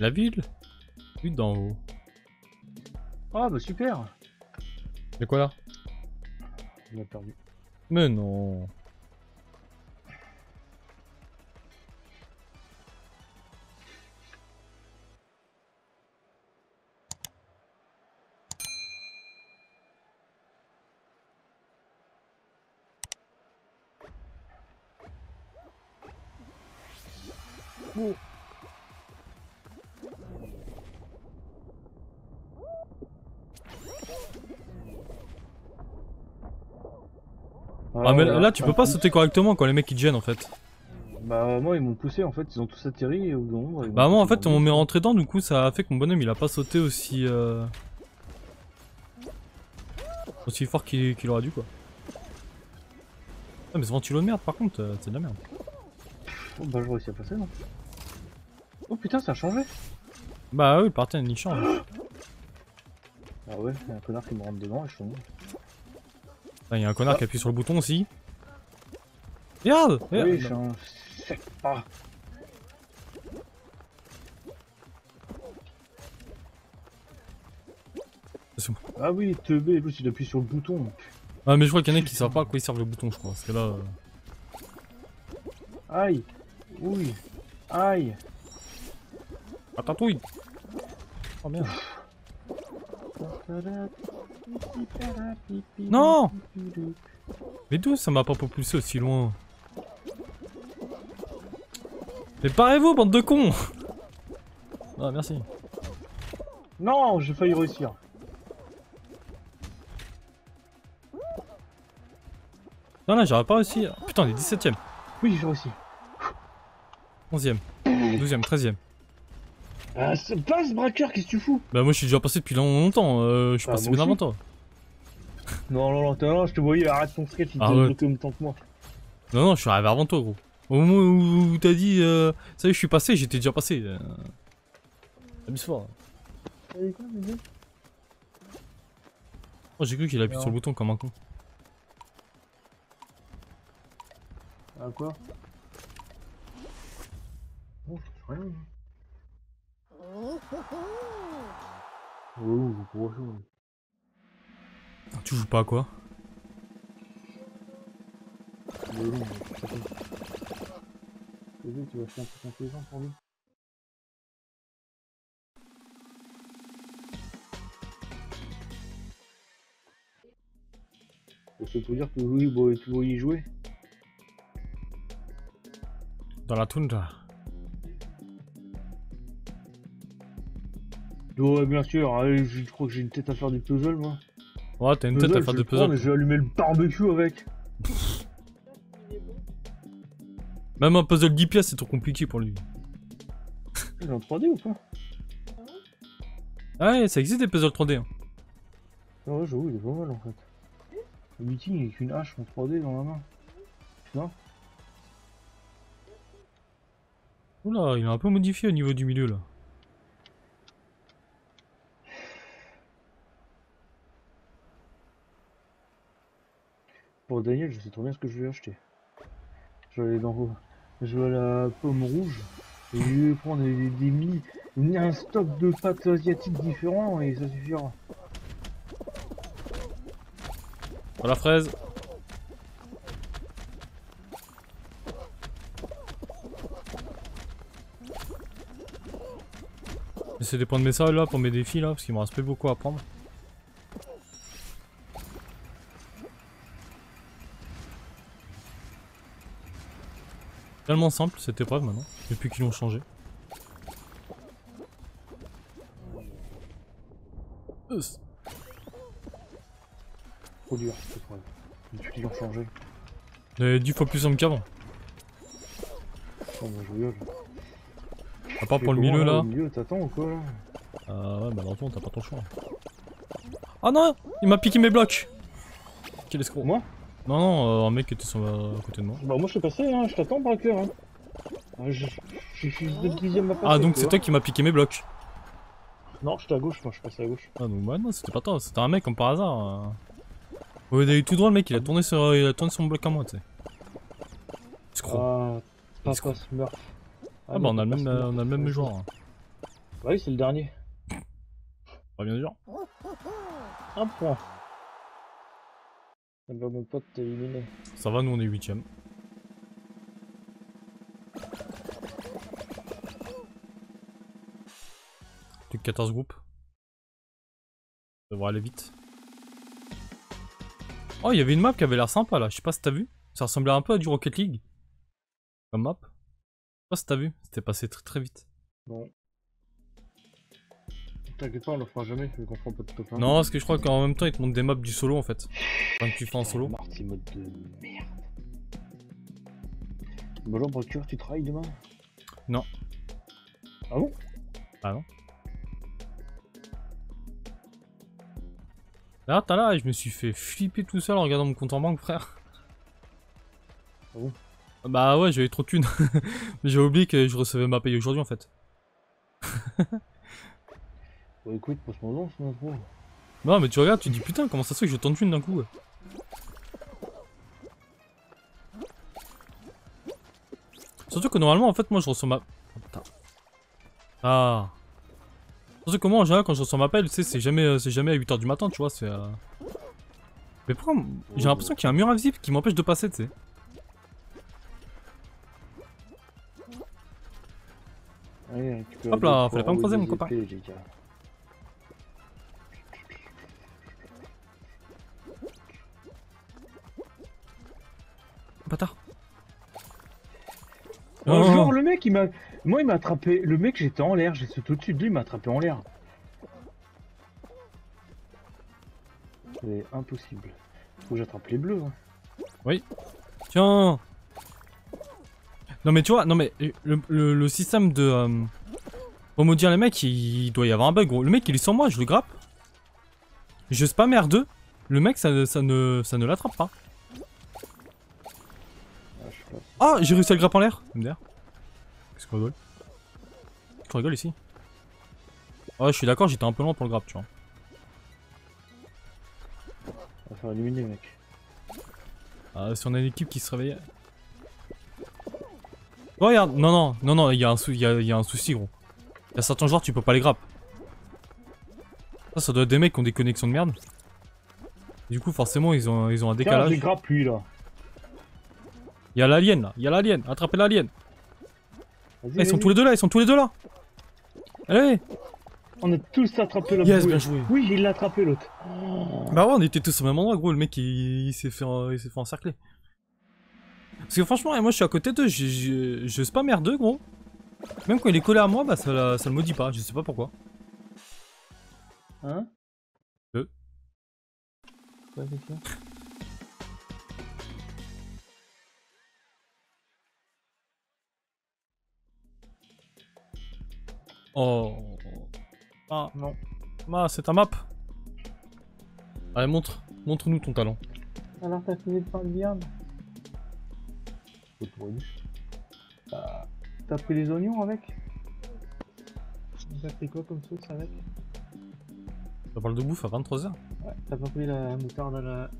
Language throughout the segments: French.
La ville? Vue d'en haut. Ah bah super C'est quoi là? On a perdu. Mais non. Ah mais là tu peux pas sauter correctement quand les mecs ils te gênent en fait. Bah moi ils m'ont poussé en fait, ils ont tous atterri et au bout Bah moi en fait on m'est rentré dedans du coup ça a fait que mon bonhomme il a pas sauté aussi euh... aussi fort qu'il qu'il aurait dû quoi. Ah mais ce ventilo de merde par contre euh, c'est de la merde. Oh, bah je réussis à passer non Oh putain ça a changé Bah oui le party il change. Ah ouais, il y a un connard qui me rentre dedans et je suis mort. Il y a un connard qui appuie sur le bouton aussi. Regarde, regarde. Oui, un... Ah. Ah oui, teubé, en plus il appuie sur le bouton. Ah mais je crois qu'il y en a qui savent pas à quoi ils servent le bouton je crois. Parce que là... euh, Aïe Oui Aïe Ratatouille Oh merde. Non Mais d'où ça m'a pas propulsé aussi loin Mais parez-vous bande de cons Ah merci. Non, j'ai failli réussir. Non là j'aurais pas réussi. Putain on est 17ème, Oui, j'ai réussi. 11ème, 12ème, 13ème. Ah, c'est pas ce braqueur, qu'est-ce que tu fous Bah moi je suis déjà passé depuis long- longtemps, euh, je suis Ah, passé bien avant toi. Non, non, non, non, je te voyais, arrête ton skate, il Ah te bloqué temps que moi. Non non je suis arrivé avant toi gros. Au moment où, t'as dit euh, ça y est je suis passé, j'étais déjà passé. Euh... Abuse fort. Quoi, bébé Oh j'ai cru qu'il appuie sur le bouton comme un con. Ah, quoi? Oh, je sais rien. Oh, chose. Tu joues pas à quoi Mais non, mais tu vas faire un truc intelligent pour lui dire que oui, bon, tu vas y jouer. Dans la toundra. Ouais, bien sûr, allez, je crois que j'ai une tête à faire du puzzle, moi. Ouais t'as une tête à faire prendre puzzle. Je vais allumer le barbecue avec. Même un puzzle 10 pièces c'est trop compliqué pour lui. Il est en 3D ou pas? Ah ouais ça existe des puzzles 3D. Hein. Ah ouais, j'avoue, il est pas mal en fait. Le meeting avec une hache en 3D dans la main. Non? Oula il est un peu modifié au niveau du milieu là. Pour Daniel, je sais trop bien ce que je vais acheter. Je vais aller dans Je vais la pomme rouge. Et je vais prendre des, des mi- mi- un stock de pâtes asiatiques différents et ça suffira. Dans la fraise. J'essaie de prendre mes salles là pour mes défis là parce qu'il me reste plus beaucoup à prendre. Tellement simple cette épreuve maintenant, depuis qu'ils l'ont changé. Trop dur, c'est vrai. Depuis qu'ils ont changé. Avait 10 fois plus simple qu'avant. Oh bah je rigole. À part pour le milieu là. Milieu, t'attends ou quoi là Ah ouais, malheureusement, t'as pas ton choix. Ah non Il m'a piqué mes blocs Quel escroc Moi? Non, non, euh, un mec qui était sur, euh, à côté de moi. Bah moi je suis passé, hein, je t'attends braqueur. Hein. Ah, Je je- je suis le dixième à passer. Ah, donc tu c'est vois. toi qui m'as piqué mes blocs. Non, j'étais à gauche, moi je suis passé à gauche. Ah, donc bah non, c'était pas toi, c'était un mec comme par hasard. euh. Au lieu d'aller tout droit, le mec il a tourné sur, il a tourné son bloc à moi, tu sais. Escroc. Ah, Escroc. Papa Smurf. Ah, bah on a le même, euh, on a le même genre. hein. Bah oui, c'est le dernier. Pas bien dur. Un point. Bah, mon pote t'es éliminé. Ça va, nous on est 8ème. Plus que 14 groupes. Ça devrait aller vite. Oh, il y avait une map qui avait l'air sympa là, je sais pas si t'as vu. Ça ressemblait un peu à du Rocket League. Comme map. Je sais pas si t'as vu, c'était passé très très vite. Bon. T'inquiète pas, on le fera jamais, vu qu'on fera pas de top 1. Non, parce que je crois qu'en même temps ils te montrent des maps du solo en fait. Quand tu fais en solo. Marty mode de merde. Bon alors, Brocure, tu travailles demain? Non. Ah bon? Là, t'as là, je me suis fait flipper tout seul en regardant mon compte en banque, frère. Ah bon? Bah ouais, j'avais trop de thunes. Mais j'ai oublié que je recevais ma paye aujourd'hui en fait. Bon écoute, passe-moi non, c'est trop. Non, mais tu regardes, tu dis putain, comment ça se fait que j'ai tant de thunes d'un coup. Surtout que normalement, en fait, moi je reçois ma. Oh, putain. Ah. Surtout que moi en général, quand je reçois ma paye, tu sais, c'est jamais, euh, c'est jamais à 8h du matin, tu vois, c'est. euh, Mais pourquoi J'ai l'impression qu'il y a un mur invisible qui m'empêche de passer, tu sais. Hop là, fallait pas me croiser, mon copain. épées, Oh, Oh. genre le mec il m'a. Moi il m'a attrapé. Le mec j'étais en l'air, j'ai sauté au-dessus de lui, il m'a attrapé en l'air. C'est impossible. Faut que j'attrape les bleus. Hein. Tiens Non mais tu vois, non mais le, le- le système de... Euh, pour me dire les mecs, il, doit y avoir un bug gros. Le mec il est sur moi, je le grappe. Je spam R2. Le mec ça, ça ne, ça ne l'attrape pas. Ah. Ah j'ai réussi à le grapper en l'air. Qu'est-ce qu'on rigole Tu rigoles ici Ouais je suis d'accord, j'étais un peu lent pour le grappe tu vois. On va faire éliminer mec. Ah, si on a une équipe qui se réveille. Oh, regarde, non, non, non, non, il y, a un sou- il y, a, il y a un souci, gros. Il y a certains joueurs, tu peux pas les grappes. Ça, ça doit être des mecs qui ont des connexions de merde. Du coup, forcément, ils ont, ils ont un Tiens, je décalage. les grappe lui là. Il y a l'alien là, il y a l'alien, attrapez l'alien. Ah, ils sont tous les deux là, ils sont tous les deux là. Allez On a tous attrapé la Yes, bien joué. Oui, il l'a attrapé l'autre. Bah ouais, on était tous au même endroit, gros. Le mec, il, il s'est fait, il s'est fait encercler. Parce que franchement, et moi, je suis à côté d'eux. Je, je, je spam R2, gros. Même quand il est collé à moi, bah ça, la- ça le maudit pas. Je sais pas pourquoi. Hein Euh. Quoi, Oh. Ah, Non. ah c'est ta map. Allez, montre. Montre-nous ton talent. Alors t'as fini de faire le viande T'as t'as pris les oignons avec? T'as pris quoi comme sauce avec? Ça parle de bouffe à 23h. Ouais, t'as pas pris la moutarde à la...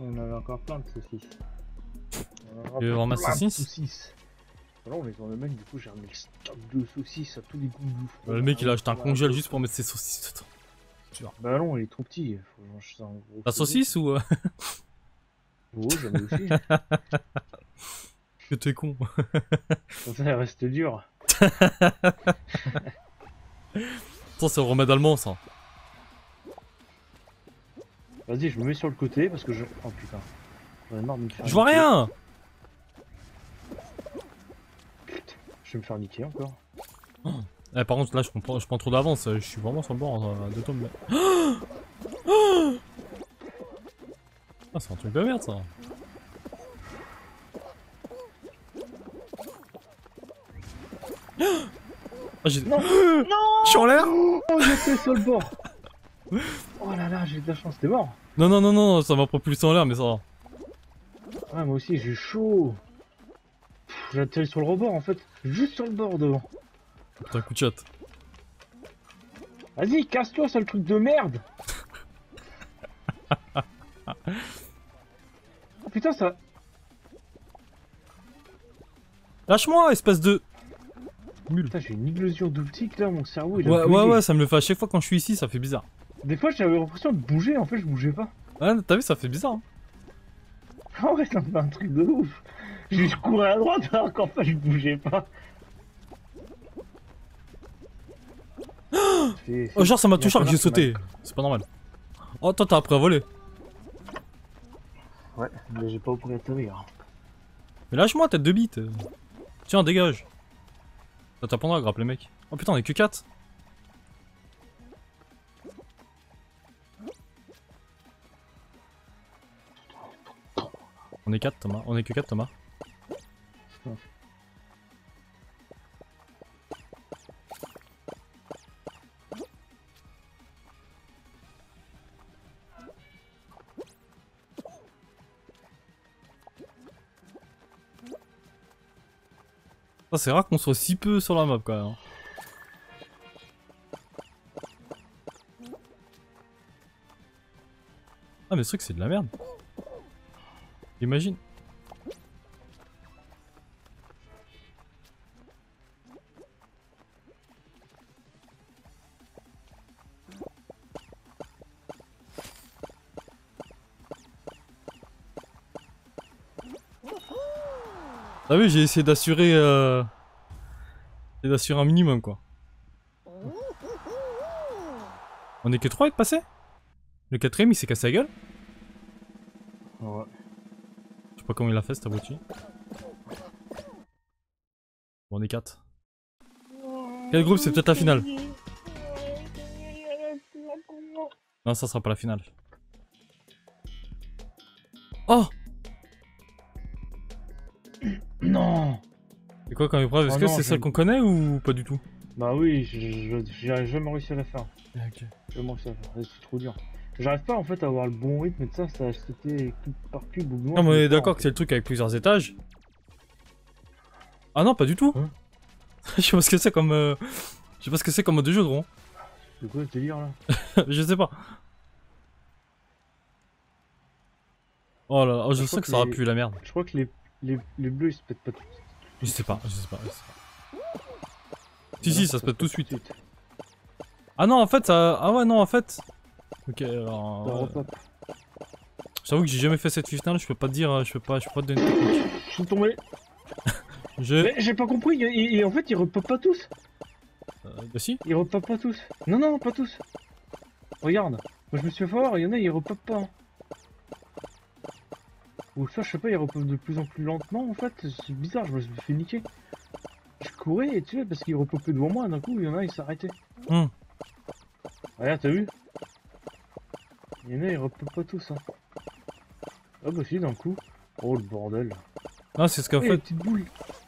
On avait encore plein de saucisses. On en plein de saucisse? saucisses. Alors on est dans le mec, du coup j'ai ramené le stock de saucisses à tous les goûts de bouffe. Le mec, il a acheté un congèle juste pour mettre ses saucisses dedans. Bah non, il est trop petit, faut que je mange ça en gros. La saucisse ou. euh, Oh, j'en ai aussi. que t'es con ça, reste dure. Ça, c'est le remède allemand, ça. Vas-y, je me mets sur le côté parce que je. Oh putain. J'en ai marre de me faire Je vois rien Je vais me faire niquer encore. Eh, par contre, là, je prends, je prends trop d'avance. Je suis vraiment sur le bord euh, de tomber. Ah, c'est un truc de merde, ça. Ah, j'ai... Non Je suis en l'air Oh, j'étais sur le bord Oh là là, j'ai eu de la chance, t'es mort Non, non, non, non, ça m'a propulsé en l'air, mais ça va. Ouais, moi aussi, j'ai chaud Atterri sur le rebord en fait, juste sur le bord devant. Putain, coup de chat. Vas-y, casse-toi, sale truc de merde Oh putain, ça. Lâche-moi, espèce de... Putain, j'ai une illusion d'optique là, mon cerveau il a Ouais, ouais, ça me le fait à chaque fois quand je suis ici, ça fait bizarre. Des fois j'avais l'impression de bouger, en fait je bougeais pas. Ouais, t'as vu, ça fait bizarre. hein. Ah ouais, ça me fait un truc de ouf. Je courais à droite alors qu'en fait je bougeais pas. Oh, genre, ça m'a touché alors que j'ai sauté. C'est pas normal. Oh, toi, t'as appris à voler. Ouais, mais j'ai pas appris à atterrir. Mais lâche-moi, tête de bite. Tiens, dégage. Ça t'apprendra à grapper les mecs. Oh putain, on est que 4. On est 4 Thomas, on est que 4 Thomas. Ça c'est rare qu'on soit si peu sur la map quand même. hein. Ah mais ce truc c'est de la merde. Imagine. T'as vu, j'ai essayé d'assurer euh... d'assurer un minimum quoi. On est que 3 à être passé Le quatrième il s'est cassé la gueule? Ouais. Je sais pas comment il a fait cette abruti. Bon, on est 4. Quel groupe c'est peut-être la finale? Non ça sera pas la finale. Oh quoi comme épreuve Est-ce Oh que c'est je- celle qu'on connaît ou pas du tout? Bah oui, j'ai jamais réussi à la faire. Ok. Jamais réussi à la faire, c'est trop dur. J'arrive pas en fait à avoir le bon rythme et tout ça, ça c'était cube par cube ou. Non mais on est d'accord que c'est le truc avec plusieurs étages. Ah non pas du tout Hein? Je sais pas ce que c'est comme... euh, Je sais pas ce que c'est comme mode de jeu gros. C'est quoi ce délire là? Je sais pas. Oh là là, oh, je crois que ça aura pu la merde. Je crois que les, les, les bleus ils se pètent pas tout Je sais pas, je sais pas, je sais pas. Si si, ça se pète tout de suite. Ah non, en fait, ça... Ah ouais, non, en fait... Ok, alors... Euh. J'avoue que j'ai jamais fait cette finale, je peux pas te dire, euh, je peux pas, je peux pas te donner une technique. Je suis tombé. Je... J'ai pas compris, en fait ils repopent pas tous. Euh, bah si. Ils repopent pas tous. Non, non, pas tous. Regarde. Moi je me suis fait voir, il y en a, ils repopent pas. Ou ça, je sais pas, ils repopent de plus en plus lentement en fait. C'est bizarre, je me suis fait niquer. Je courais et tu sais, parce qu'ils repopaient devant moi, d'un coup, il y en a, ils s'arrêtaient. Hmm. Regarde, t'as vu? Il y en a, ils repopent pas tous. Hein. Ah bah si, d'un coup. Oh le bordel. Ah, c'est ce qu'en les fait...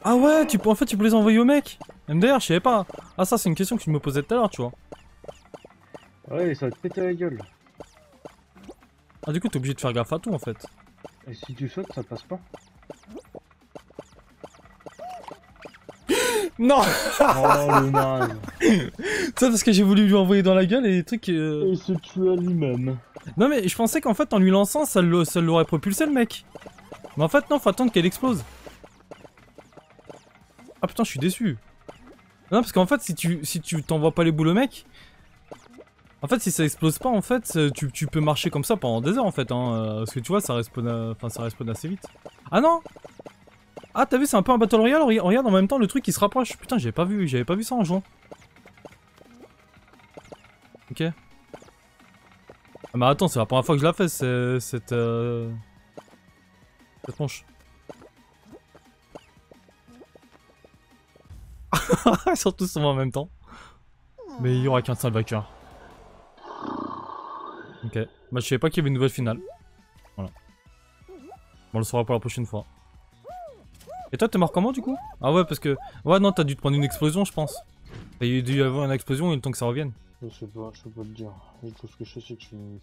Ah ouais, tu peux... en fait, tu peux les envoyer au mec MDR, je savais pas. Ah ça, c'est une question que je me posais tout à l'heure, tu vois. Ouais, ça va te péter la gueule. Ah du coup, t'es obligé de faire gaffe à tout, en fait. Et si tu sautes, ça passe pas. Non Oh le naze. Ça parce que j'ai voulu lui envoyer dans la gueule et les trucs... euh, Il se tue à lui-même. Non mais je pensais qu'en fait en lui lançant ça l'aurait propulsé le mec. Mais en fait non, faut attendre qu'elle explose. Ah putain, je suis déçu. Non parce qu'en fait si tu si tu t'envoies pas les boules au mec, en fait si ça explose pas en fait euh, tu, peux marcher comme ça pendant des heures en fait hein, euh, parce que tu vois ça respawn euh, enfin ça respawn assez vite. Ah non Ah t'as vu c'est un peu un battle royale Rega- regarde en même temps le truc il se rapproche. Putain j'avais pas vu j'avais pas vu ça en jouant. Ok. Ah mais attends, c'est la première fois que je la fais, c'est cette... Euh... Cette manche. Tombés en même temps. Mais il y aura qu'un seul vainqueur. Ok. Bah je savais pas qu'il y avait une nouvelle finale. Voilà. On le saura pour la prochaine fois. Et toi t'es mort comment du coup? Ah ouais parce que... Ouais non t'as dû te prendre une explosion je pense. A dû avoir une explosion et le temps que ça revienne. Je sais pas, je peux pas te dire. Tout ce que je sais, c'est que je suis une.